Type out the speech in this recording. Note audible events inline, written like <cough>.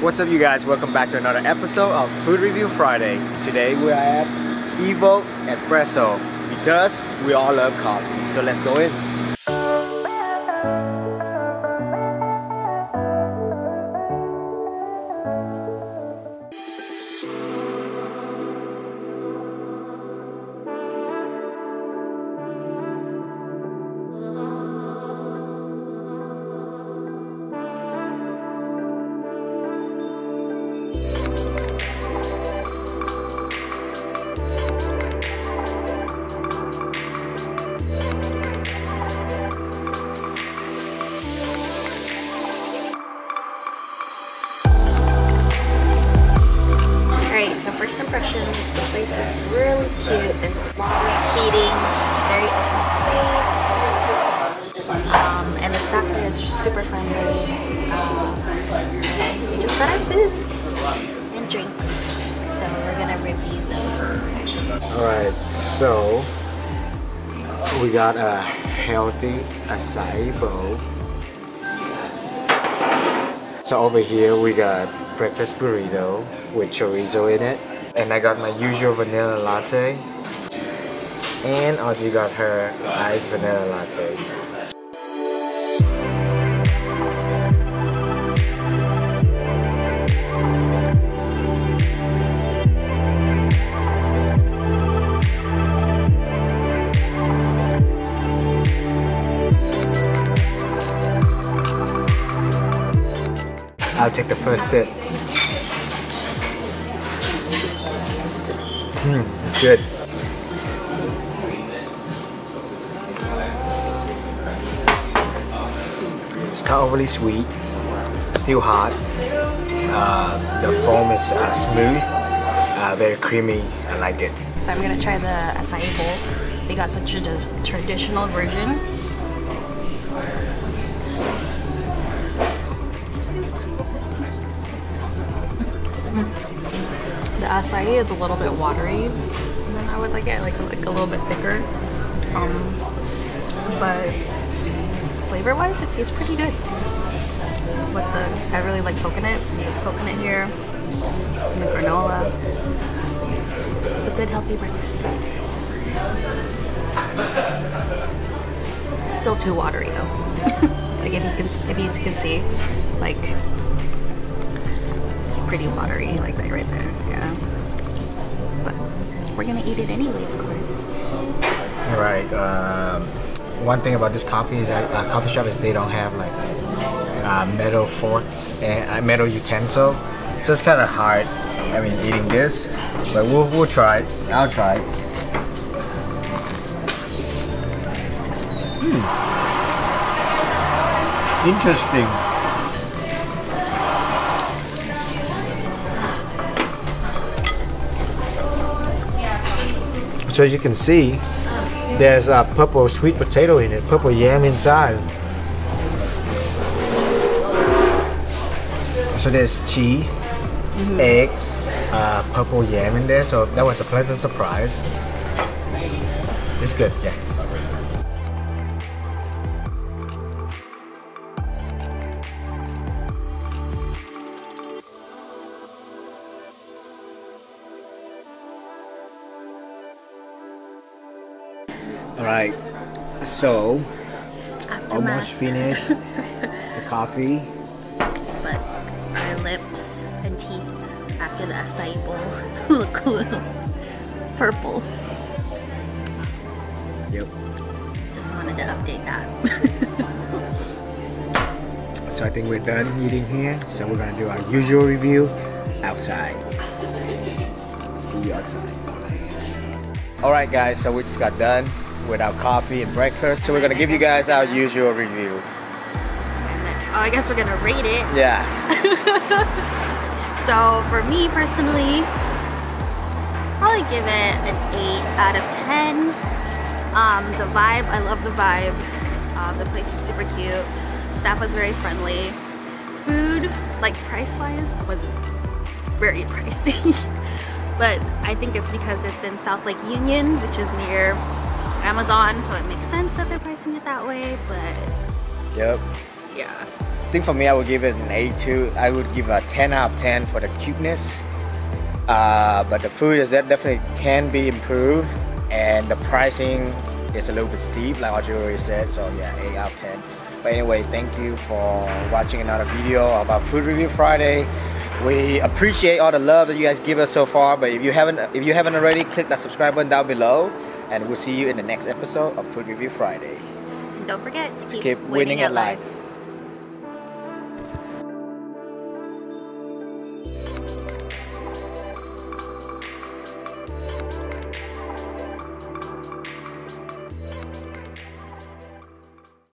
What's up you guys? Welcome back to another episode of Food Review Friday. Today we are at Evoke Espresso because we all love coffee. So let's go in. So the place is really cute. There's of seating, very open space. Um, and the staff is super friendly. Um, we just got our food and drinks. So we're gonna review those. Alright, so we got a healthy acai bowl. So over here we got breakfast burrito with chorizo in it. And I got my usual vanilla latte. And oh, Audrey got her iced vanilla latte. I'll take the first sip. Hmm, it's good. It's not overly sweet, still hot. Uh, the foam is uh, smooth, uh, very creamy. I like it. So I'm gonna try the acai bowl. They got the tradi- traditional version. Acai is a little bit watery than I would like it, like like a little bit thicker. Um, but flavor-wise, it tastes pretty good. With the, I really like coconut. There's coconut here, and the granola. It's a good healthy breakfast. Still too watery though. <laughs> like if you can, if you can see, like pretty watery, like that right there. Yeah. But we're gonna eat it anyway, of course. All right. Um, one thing about this coffee is uh, coffee shop is they don't have like uh, metal forks and uh, metal utensil, so it's kind of hard. I mean, eating this, but we'll we'll try it. I'll try it. Hmm. Interesting. So as you can see, there's a purple sweet potato in it, purple yam inside. So there's cheese, eggs, uh, purple yam in there. So that was a pleasant surprise. But is it good? It's good, yeah. So almost finished <laughs> the coffee. But my lips and teeth after the acai bowl <laughs> look a little purple. Yep. Just wanted to update that. <laughs> So I think we're done eating here. So we're gonna do our usual review outside. See you outside. All right, guys. So we just got done with our coffee and breakfast. So we're gonna give you guys our usual review. Oh, I guess we're gonna rate it. Yeah. <laughs> So for me personally, probably give it an 8 out of 10. Um, the vibe, I love the vibe. Uh, the place is super cute. Staff was very friendly. Food, like price-wise, was very <laughs> pricey. but I think it's because it's in South Lake Union, which is near Amazon, so it makes sense that they're pricing it that way, but Yep. yeah. I think for me, I would give it an 8 too. I would give a 10 out of 10 for the cuteness. Uh, but the food is that definitely can be improved, and the pricing is a little bit steep, like Audrey already said. So yeah, 8 out of 10. But anyway, thank you for watching another video about Food Review Friday. We appreciate all the love that you guys give us so far. But if you haven't, if you haven't already, click that subscribe button down below, and we'll see you in the next episode of Food Review Friday. And don't forget to keep, Keep winning at life.